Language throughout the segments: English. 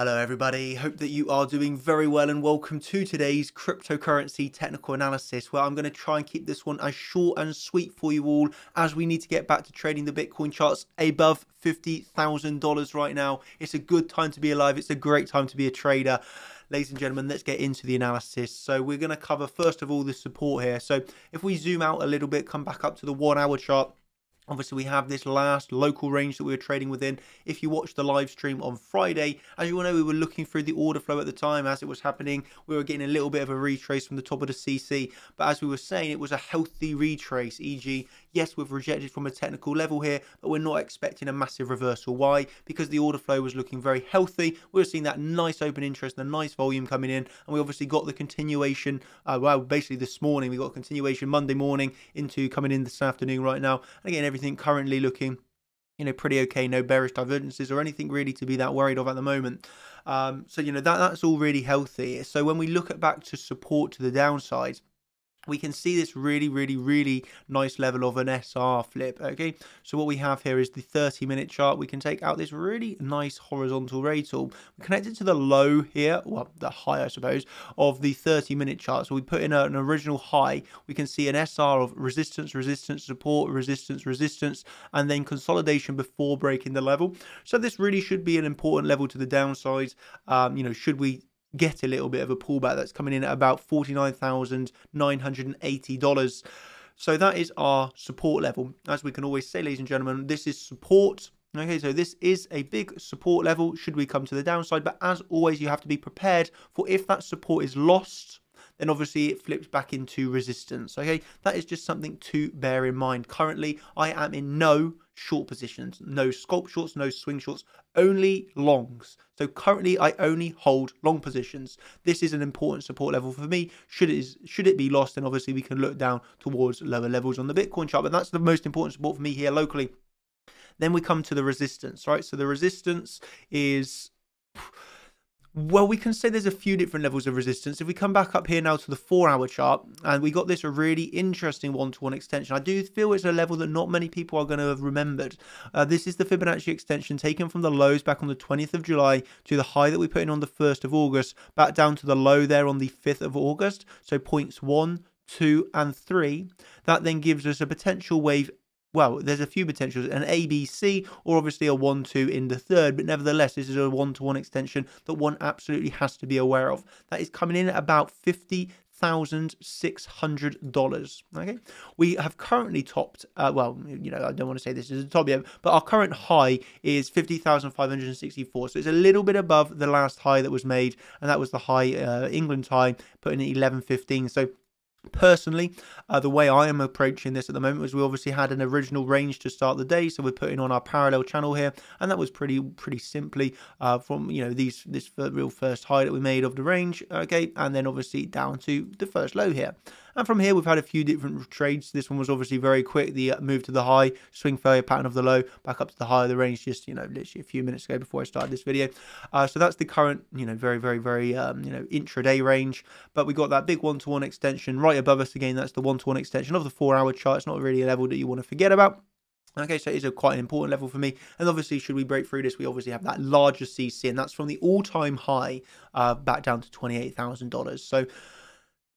Hello, everybody. Hope that you are doing very well and welcome to today's cryptocurrency technical analysis, where I'm going to try and keep this one as short and sweet for you all as we need to get back to trading the Bitcoin charts above $50,000 right now. It's a good time to be alive, it's a great time to be a trader. Ladies and gentlemen, let's get into the analysis. So, we're going to cover first of all the support here. So, if we zoom out a little bit, come back up to the one hour chart Obviously, we have this last local range that we were trading within. If you watched the live stream on Friday, as you all know, we were looking through the order flow at the time as it was happening. We were getting a little bit of a retrace from the top of the CC, but as we were saying, it was a healthy retrace, e.g., yes, we've rejected from a technical level here, but we're not expecting a massive reversal. Why? Because the order flow was looking very healthy. We were seeing that nice open interest and a nice volume coming in, and we obviously got the continuation. Uh, well, basically this morning we got continuation Monday morning into coming in this afternoon right now. And again, everything currently looking you know, pretty okay, no bearish divergences or anything really to be that worried of at the moment. Um, so, you know, that that's all really healthy. So when we look at back to support to the downside, we can see this really, really, really nice level of an SR flip, okay? So what we have here is the 30-minute chart. We can take out this really nice horizontal ray tool. We connect it to the low here, well, the high, I suppose, of the 30-minute chart. So we put in an original high. We can see an SR of resistance, resistance, support, resistance, resistance, and then consolidation before breaking the level. So this really should be an important level to the downside. Um, you know, should we get a little bit of a pullback that's coming in at about $49,980. So that is our support level. As we can always say, ladies and gentlemen, this is support. Okay, so this is a big support level should we come to the downside. But as always, you have to be prepared for if that support is lost, then obviously it flips back into resistance. Okay, that is just something to bear in mind. Currently, I am in no short positions, no scalp shorts, no swing shorts, only longs. So currently, I only hold long positions. This is an important support level for me. Should it is, should it be lost, then obviously we can look down towards lower levels on the Bitcoin chart. But that's the most important support for me here locally. Then we come to the resistance, right? So the resistance is well, we can say there's a few different levels of resistance. If we come back up here now to the four hour chart, and we got this a really interesting one to one extension. I do feel it's a level that not many people are going to have remembered. Uh, this is the Fibonacci extension taken from the lows back on the 20th of July to the high that we put in on the 1st of August, back down to the low there on the 5th of August. So points one, two, and three. That then gives us a potential wave well, there's a few potentials, an ABC or obviously a 1-2 in the third, but nevertheless, this is a one-to-one extension that one absolutely has to be aware of. That is coming in at about 50 thousand six hundred dollars. Okay, we have currently topped. Uh, well, you know, I don't want to say this is the top yet, but our current high is fifty thousand five hundred sixty-four. So it's a little bit above the last high that was made, and that was the high uh, England high, putting in eleven fifteen. So Personally, uh, the way I am approaching this at the moment was we obviously had an original range to start the day, so we're putting on our parallel channel here, and that was pretty pretty simply uh, from you know these this real first high that we made of the range, okay, and then obviously down to the first low here. And from here, we've had a few different trades. This one was obviously very quick. The uh, move to the high, swing failure pattern of the low, back up to the high of the range, just, you know, literally a few minutes ago before I started this video. Uh, so that's the current, you know, very, very, very, um, you know, intraday range. But we got that big one-to-one -one extension right above us again. That's the one-to-one -one extension of the four-hour chart. It's not really a level that you want to forget about. Okay, so it is a quite an important level for me. And obviously, should we break through this, we obviously have that larger CC, and that's from the all-time high uh, back down to $28,000. So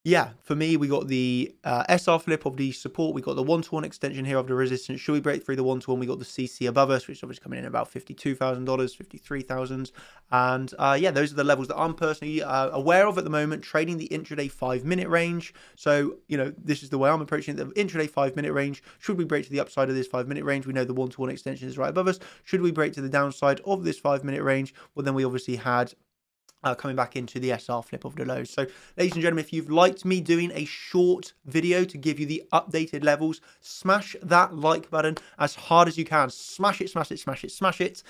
yeah, for me, we got the uh, SR flip of the support. We got the one-to-one extension here of the resistance. Should we break through the one-to-one, we got the CC above us, which is obviously coming in about $52,000, 53,000. And uh, yeah, those are the levels that I'm personally uh, aware of at the moment, trading the intraday five-minute range. So, you know, this is the way I'm approaching the intraday five-minute range. Should we break to the upside of this five-minute range? We know the one-to-one extension is right above us. Should we break to the downside of this five-minute range? Well, then we obviously had uh, coming back into the SR flip of the lows. So, ladies and gentlemen, if you've liked me doing a short video to give you the updated levels, smash that like button as hard as you can. Smash it, smash it, smash it, smash it.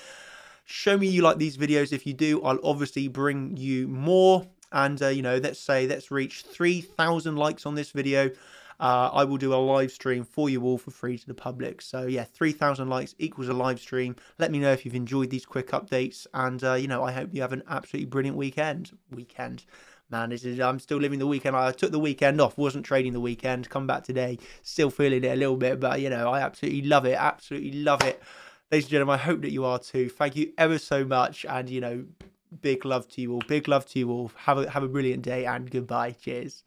Show me you like these videos. If you do, I'll obviously bring you more. And, uh, you know, let's say let's reach 3,000 likes on this video uh, I will do a live stream for you all for free to the public. So yeah, 3,000 likes equals a live stream. Let me know if you've enjoyed these quick updates, and uh, you know I hope you have an absolutely brilliant weekend. Weekend. Man, this is, I'm still living the weekend. I took the weekend off, wasn't trading the weekend. Come back today, still feeling it a little bit, but you know, I absolutely love it. Absolutely love it. Ladies and gentlemen, I hope that you are too. Thank you ever so much. And, you know, big love to you all. Big love to you all. Have a have a brilliant day and goodbye. Cheers.